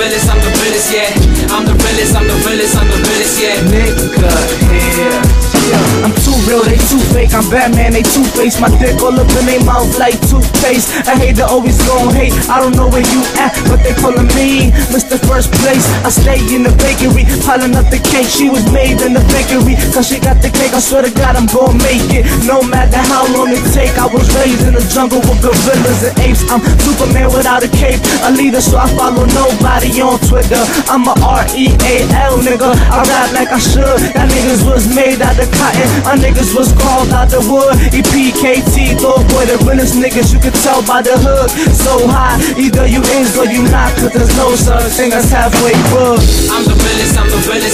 realest, I'm the realest, yeah. I'm the realest, I'm the realest, I'm the realest, yeah. Nigga, here. Batman, they two-faced. My dick all up in their mouth like toothpaste. I hate to always go and hate. I don't know where you at, but they calling me Mr. First Place. I stay in the bakery, piling up the cake. She was made in the bakery, cause she got the cake. I swear to God, I'm gonna make it. No matter how long it take. I was raised in the jungle with gorillas and apes. I'm Superman without a cape. A leader, so I follow nobody on Twitter. I'm a R-E-A-L nigga. I rap like I should. That niggas was made out of cotton. My niggas was called out the wood. E-P-K-T, dog boy, the realest niggas. You can tell by the hood. So high, either you is or you not. Cause there's no such thing as halfway good. I'm the realest, I'm the realest, I'm the realest,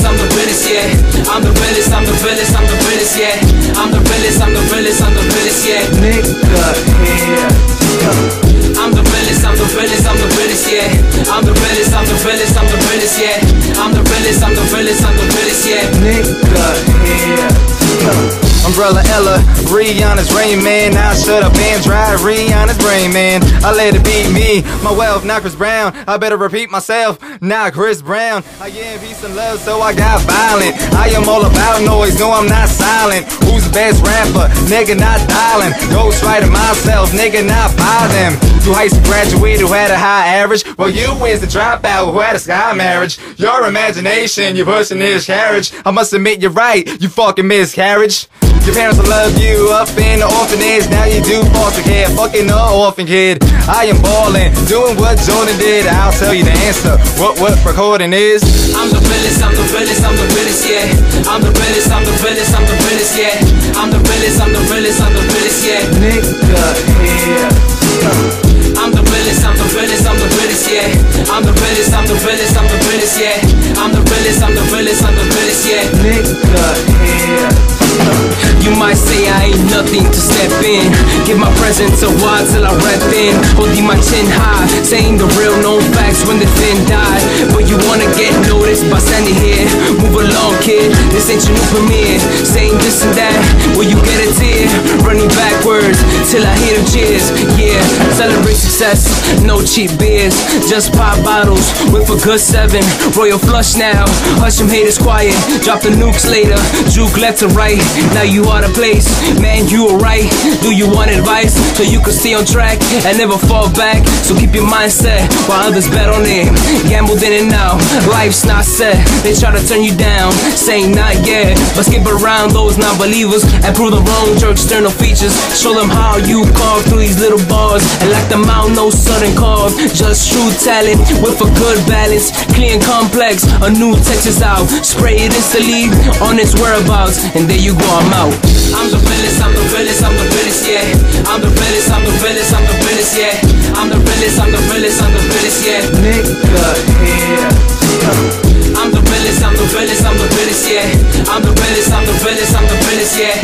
Umbrella Ella, Rihanna's Rain Man. Now shut up and drive Rihanna's brain man. I let it beat me, my wealth, not Chris Brown. I better repeat myself, not Chris Brown. I give peace and love, so I got violent. I am all about noise, no, I'm not silent. Who's the best rapper? Nigga, not dialing. Ghostwriter myself, nigga, not by them. Two high school graduate who had a high average. Well, you is the dropout who had a sky marriage. Your imagination, you're pushing this carriage. I must admit, you're right, you fucking miscarriage. Your parents will love you up in the orphanage. Now you do foster care, fucking the orphan kid. I am ballin', doing what Jordan did. I'll tell you the answer. What what recording is? I'm the realest, I'm the realest, I'm the realest, yeah. I'm the realest, I'm the realest, I'm the realest, yeah. I'm the realest, I'm the realest, I'm the realest, yeah. Nigga here. I'm the realest, I'm the realest, I'm the realest, yeah. I'm the realest, I'm the realest, I'm the realest, yeah. I'm the realest, I'm the realest, I'm the realest, yeah. Nigga might say I ain't nothing to step in. Give my presence a while till I rep in. Holding my chin high, saying the real known facts when the thin die. But you wanna get noticed by standing here. Move along, kid. This ain't your new premiere. Saying this and that, will you get a tear? Running backwards till I hear the cheers. Yeah, celebrate success, no cheap beers. Just pop bottles with a good seven. Royal flush now. Hush them haters quiet. Drop the nukes later. Juke left to right. Now you out of place. Man, you alright. Do you want advice? So you can stay on track and never fall back. So keep your mindset while others bet on it. Gambled in and out. Life's not set. They try to turn you down, saying not yet. But skip around those non-believers and prove them wrong. Your external features. Show them how you carve through these little bars and lock them out. No sudden carve. Just true talent with a good balance. Clean complex. A new Texas out. Spray it instantly on its whereabouts. And there you go, I'm out. I'm the realest, I'm the realest, I'm the realest, yeah. I'm the realest, I'm the realest, I'm the realest, yeah. I'm the realest, I'm the realest, I'm the realest, yeah. Nigga here. I'm the realest, I'm the realest, I'm the realest, yeah. I'm the realest, I'm the realest, I'm the realest, yeah.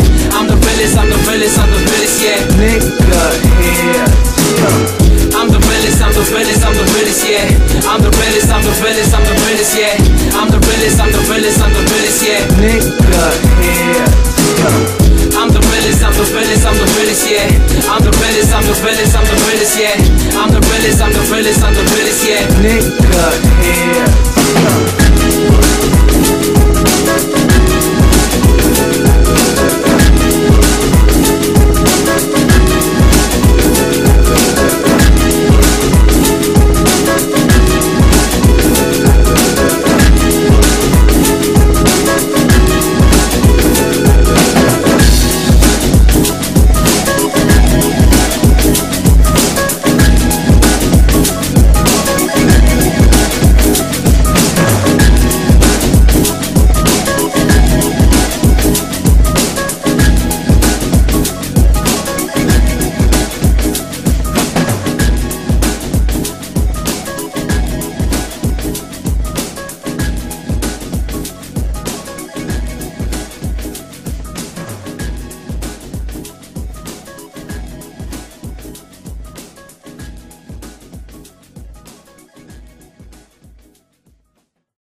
Realest, I'm